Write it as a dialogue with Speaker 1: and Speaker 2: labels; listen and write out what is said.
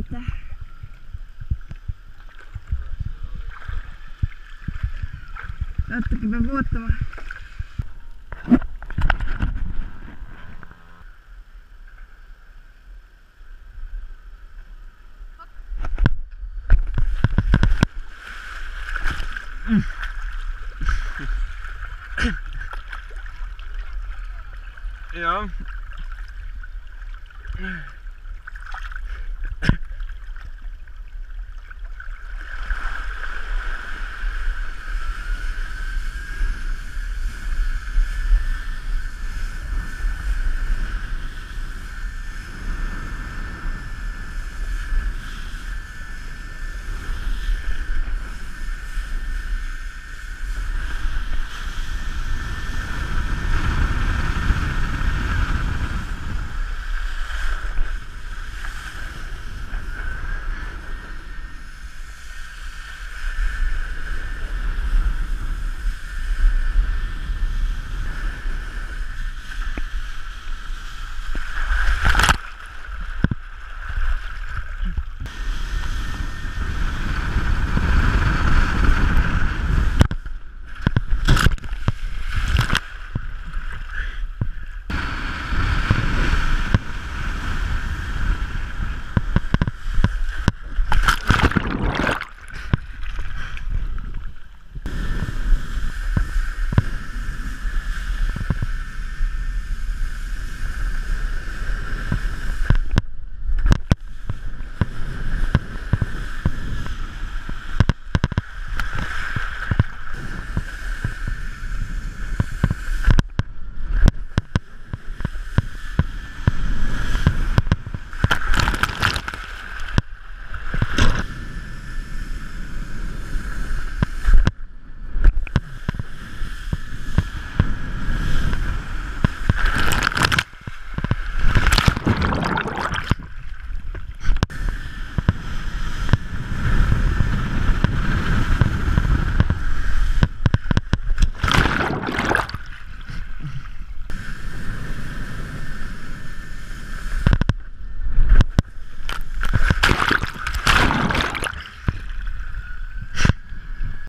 Speaker 1: aitäh. natuke peab ootama.
Speaker 2: Yeah.